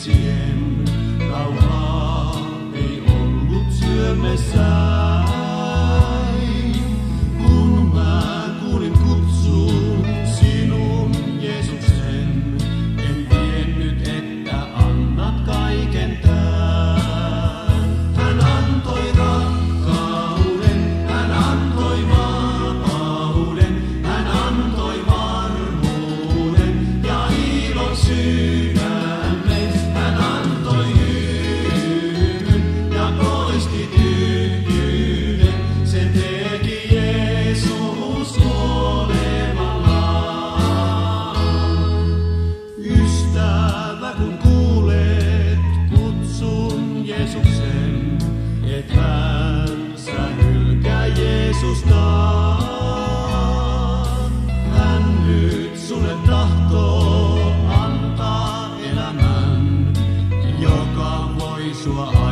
metsien rauhaa ei ollut syömessään. edustaa. Hän nyt antaa elämän, joka voi.